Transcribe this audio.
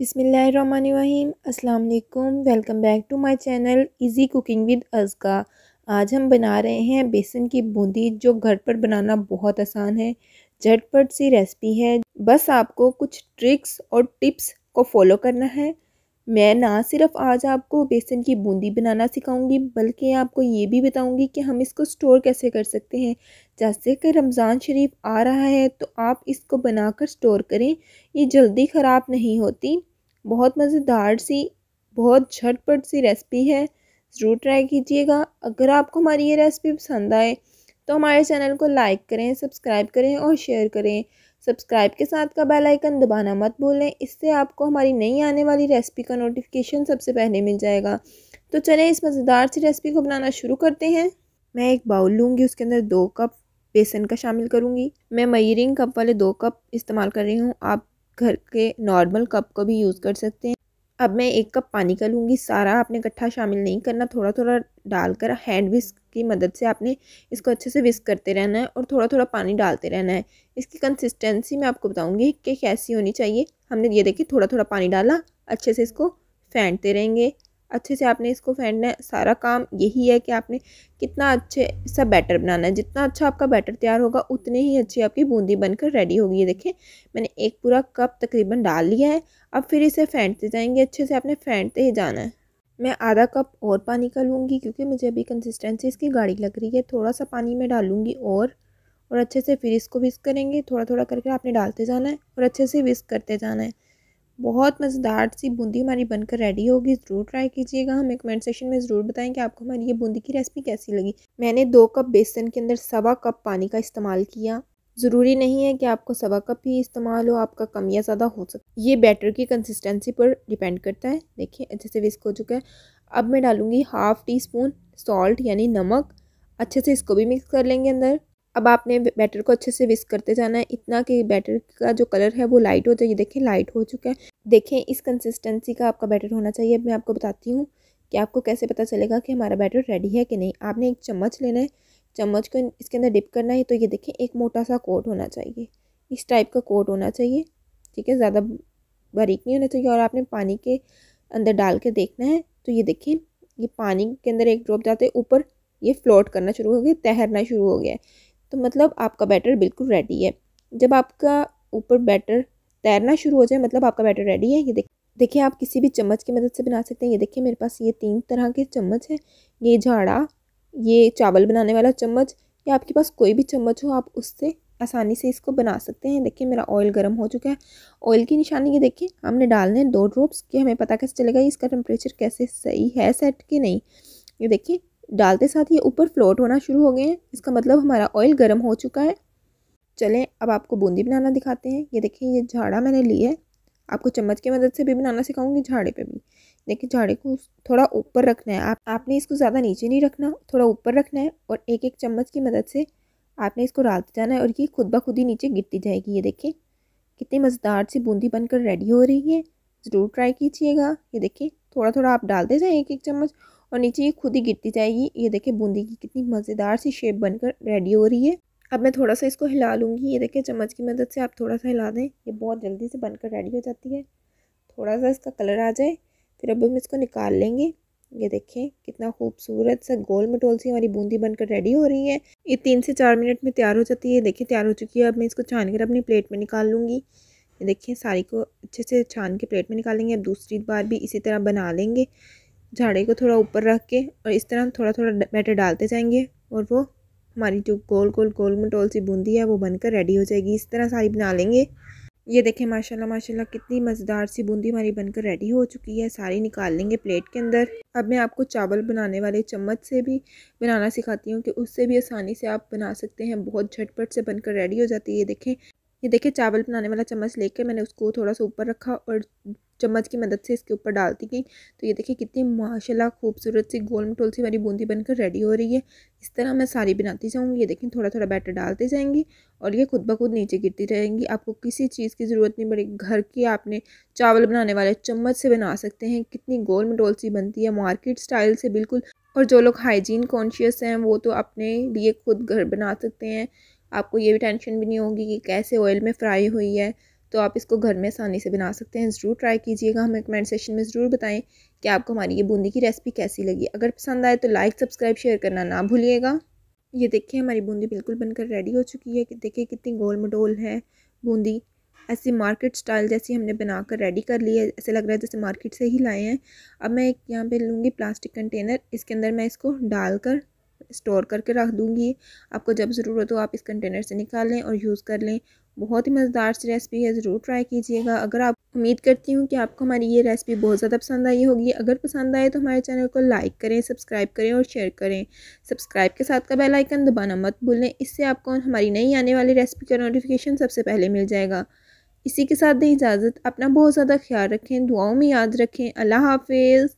बिसमीम अस्सलाम वालेकुम welcome back to my channel easy cooking with Azka. आज हम बना रहे हैं बेसन की बूंदी, जो घर पर बनाना बहुत आसान है। झटपट सी रेसिपी है। बस आपको कुछ ट्रिक्स और टिप्स को फॉलो करना है। मैं ना सिर्फ़ आज आपको बेसन की बूंदी बनाना सिखाऊँगी, बल्कि आपको ये भी बताऊँगी कि हम इसको स्टोर कैसे कर सकते हैं। जैसे कि रमज़ान शरीफ आ रहा है तो आप इसको बनाकर स्टोर करें। ये जल्दी ख़राब नहीं होती। बहुत मज़ेदार सी, बहुत झटपट सी रेसिपी है। ज़रूर ट्राई कीजिएगा। अगर आपको हमारी ये रेसिपी पसंद आए तो हमारे चैनल को लाइक करें सब्सक्राइब करें और शेयर करें। सब्सक्राइब के साथ का बेल आइकन दबाना मत भूलें। इससे आपको हमारी नई आने वाली रेसिपी का नोटिफिकेशन सबसे पहले मिल जाएगा। तो चलें, इस मज़ेदार सी रेसिपी को बनाना शुरू करते हैं। मैं एक बाउल लूँगी, उसके अंदर दो कप बेसन का शामिल करूँगी। मैं मयरिंग कप वाले दो कप इस्तेमाल कर रही हूँ। आप घर के नॉर्मल कप को भी यूज़ कर सकते हैं। अब मैं एक कप पानी का लूँगी, सारा आपने इकट्ठा शामिल नहीं करना थोड़ा थोड़ा डालकर हैंड विस्क की मदद से आपने इसको अच्छे से विस्क करते रहना है और थोड़ा थोड़ा पानी डालते रहना है। इसकी कंसिस्टेंसी मैं आपको बताऊँगी कि कैसी होनी चाहिए। हमने ये देखिए थोड़ा थोड़ा पानी डाला, अच्छे से इसको फेंटते रहेंगे। अच्छे से आपने इसको फेंटना है। सारा काम यही है कि आपने कितना अच्छे सा बैटर बनाना है। जितना अच्छा आपका बैटर तैयार होगा, उतने ही अच्छी आपकी बूंदी बनकर रेडी होगी। ये देखें, मैंने एक पूरा कप तकरीबन डाल लिया है। अब फिर इसे फेंटते जाएँगे। अच्छे से आपने फेंटते ही जाना है। मैं आधा कप और पानी का लूँगी क्योंकि मुझे अभी कंसिस्टेंसी इसकी गाढ़ी लग रही है। थोड़ा सा पानी मैं डालूँगी और और अच्छे से फिर इसको विस्क करेंगे। थोड़ा थोड़ा करके आपने डालते जाना है और अच्छे से विस्क करते जाना है। बहुत मज़ेदार सी बूंदी हमारी बनकर रेडी होगी, ज़रूर ट्राई कीजिएगा। हमें कमेंट सेक्शन में ज़रूर बताएँ कि आपको हमारी ये बूंदी की रेसिपी कैसी लगी। मैंने दो कप बेसन के अंदर सवा कप पानी का इस्तेमाल किया। ज़रूरी नहीं है कि आपको सवा कप ही इस्तेमाल हो, आपका कम या ज़्यादा हो सकता ये बैटर की कंसिस्टेंसी पर डिपेंड करता है। देखिए, अच्छे से विस्क हो चुका है। अब मैं डालूँगी हाफ़ टी स्पून सॉल्ट यानी नमक। अच्छे से इसको भी मिक्स कर लेंगे अंदर। अब आपने बैटर को अच्छे से विस्क करते जाना है। इतना कि बैटर का जो कलर है वो लाइट हो जाए। ये देखें लाइट हो चुका है। देखें, इस कंसिस्टेंसी का आपका बैटर होना चाहिए। अब मैं आपको बताती हूँ कि आपको कैसे पता चलेगा कि हमारा बैटर रेडी है कि नहीं। आपने एक चम्मच लेना है। चम्मच को इसके अंदर डिप करना है। तो ये देखें, एक मोटा सा कोट होना चाहिए। इस टाइप का कोट होना चाहिए। ठीक है, ज़्यादा बारीक नहीं होना चाहिए। और आपने पानी के अंदर डाल के देखना है। तो ये देखें, ये पानी के अंदर एक ड्रॉप जाते ऊपर ये फ्लोट करना शुरू हो गया। तैरना शुरू हो गया है। तो मतलब आपका बैटर बिल्कुल रेडी है। जब आपका ऊपर बैटर तैरना शुरू हो जाए मतलब आपका बैटर रेडी है, ये देख, देखिए आप किसी भी चम्मच की मदद से बना सकते हैं। ये देखिए मेरे पास ये तीन तरह के चम्मच है। ये झाड़ा, ये चावल बनाने वाला चम्मच, या आपके पास कोई भी चम्मच हो, आप उससे आसानी से इसको बना सकते हैं। देखिए मेरा ऑयल गर्म हो चुका है। ऑयल की निशानी ये देखिए, हमने डालने दो ड्रॉप्स कि हमें पता कैसे चलेगा, इसका टेम्परेचर कैसे सही है सेट कि नहीं। ये देखिए डालते साथ ये ऊपर फ्लोट होना शुरू हो गए हैं। इसका मतलब हमारा ऑयल गर्म हो चुका है। चलें, अब आपको बूंदी बनाना दिखाते हैं। ये देखिए, ये झाड़ा मैंने लिया है। आपको चम्मच की मदद से भी बनाना सिखाऊँगी, झाड़े पे भी। देखिए, झाड़े को थोड़ा ऊपर रखना है। आप, आपने इसको ज़्यादा नीचे नहीं रखना, थोड़ा ऊपर रखना है और एक एक चम्मच की मदद से आपने इसको डालते जाना है और ये खुद ब खुद ही नीचे गिरती जाएगी। ये देखिए, कितनी मज़ेदार सी बूंदी बनकर रेडी हो रही है। ज़रूर ट्राई कीजिएगा। ये देखिए थोड़ा थोड़ा आप डालते जाएँ एक एक चम्मच और नीचे ये खुद ही गिरती जाएगी। ये देखिए बूंदी की कितनी मज़ेदार सी शेप बनकर रेडी हो रही है। अब मैं थोड़ा सा इसको हिला लूँगी। ये देखिए चम्मच की मदद से आप थोड़ा सा हिला दें। ये बहुत जल्दी से बनकर रेडी हो जाती है। थोड़ा सा इसका कलर आ जाए, फिर अब हम इसको निकाल लेंगे। ये देखें कितना खूबसूरत सा गोल मटोल सी हमारी बूंदी बनकर रेडी हो रही है। ये तीन से चार मिनट में तैयार हो जाती है। देखिए तैयार हो चुकी है। अब मैं इसको छान कर अपनी प्लेट में निकाल लूँगी। ये देखिए सारी को अच्छे से छान के प्लेट में निकालेंगे अब दूसरी बार भी इसी तरह बना लेंगे। झाड़े को थोड़ा ऊपर रख के और इस तरह थोड़ा थोड़ा बैटर डालते जाएँगे और वो हमारी जो गोल गोल गोल मटोल सी बूंदी है वो बनकर रेडी हो जाएगी। इस तरह सारी बना लेंगे। ये देखें, माशाल्लाह माशाल्लाह, कितनी मज़ेदार सी बूंदी हमारी बनकर रेडी हो चुकी है। सारी निकाल लेंगे प्लेट के अंदर। अब मैं आपको चावल बनाने वाले चम्मच से भी बनाना सिखाती हूँ कि उससे भी आसानी से आप बना सकते हैं। बहुत झटपट से बनकर रेडी हो जाती है। ये देखें ये देखिए चावल बनाने वाला चम्मच लेकर मैंने उसको थोड़ा सा ऊपर रखा और चम्मच की मदद से इसके ऊपर डालती गई। तो ये देखिए कितनी माशाल्लाह खूबसूरत सी गोल मटोल सी वाली बूंदी बनकर रेडी हो रही है। इस तरह मैं सारी बनाती जाऊँगी। ये देखिए थोड़ा थोड़ा बैटर डालते जाएँगी और ये खुद ब खुद नीचे गिरती रहेंगी। आपको किसी चीज़ की ज़रूरत नहीं पड़ेगी। घर की आपने चावल बनाने वाले चम्मच से बना सकते हैं। कितनी गोल मटोल सी बनती है मार्केट स्टाइल से बिल्कुल। और जो लोग हाइजीन कॉन्शियस हैं वो तो अपने लिए खुद घर बना सकते हैं। आपको ये भी टेंशन भी नहीं होगी कि कैसे ऑयल में फ्राई हुई है। तो आप इसको घर में आसानी से बना सकते हैं। ज़रूर ट्राई कीजिएगा। हमें कमेंट सेशन में ज़रूर बताएँ कि आपको हमारी ये बूंदी की रेसिपी कैसी लगी। अगर पसंद आए तो लाइक सब्सक्राइब शेयर करना ना भूलिएगा। ये देखिए हमारी बूंदी बिल्कुल बनकर रेडी हो चुकी है। कि देखिए कितनी गोल मडोल है बूंदी। ऐसी मार्केट स्टाइल जैसी हमने बनाकर रेडी कर ली है। ऐसे लग रहा है जैसे मार्केट से ही लाए हैं। अब मैं एक यहाँ पे लूँगी प्लास्टिक कंटेनर इसके अंदर मैं इसको डालकर स्टोर करके रख दूँगी। आपको जब ज़रूरत हो आप इस कंटेनर से निकाल लें और यूज़ कर लें। बहुत ही मज़ेदार सी रेसिपी है, ज़रूर ट्राई कीजिएगा। अगर आप उम्मीद करती हूँ कि आपको हमारी ये रेसिपी बहुत ज़्यादा पसंद आई होगी। अगर पसंद आए तो हमारे चैनल को लाइक करें सब्सक्राइब करें और शेयर करें। सब्सक्राइब के साथ का बेल आइकन दबाना मत भूलें। इससे आपको हमारी नई आने वाली रेसिपी का नोटिफिकेशन सबसे पहले मिल जाएगा। इसी के साथ दें इजाज़त। अपना बहुत ज़्यादा ख्याल रखें, दुआओं में याद रखें। अल्लाह हाफिज़।